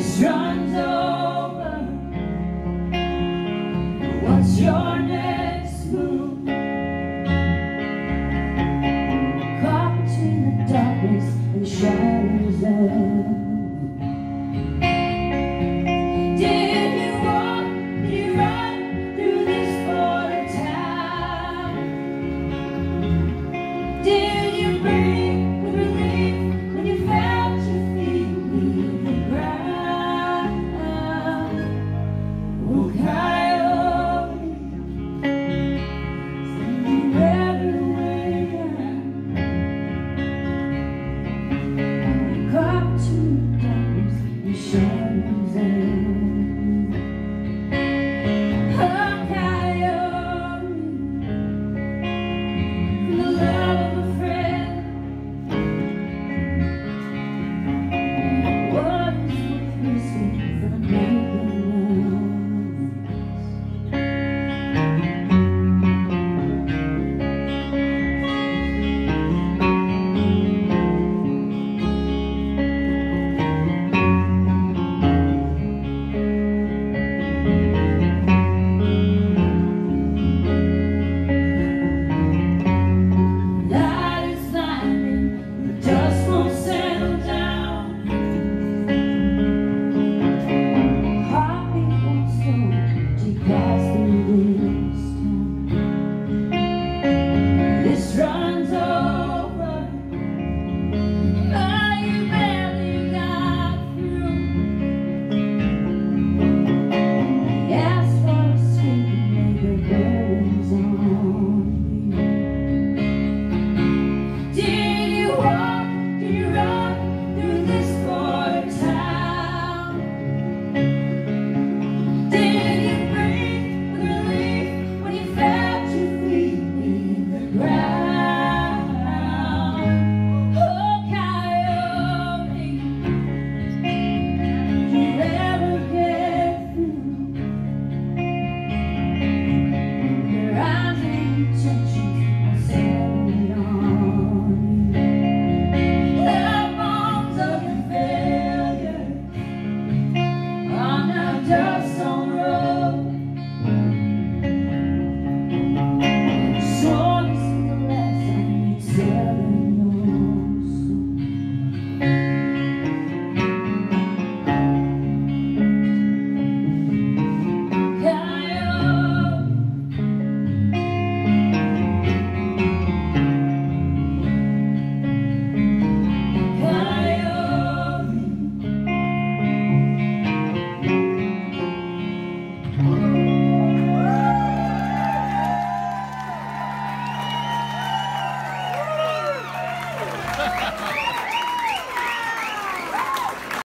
This runs over. What's your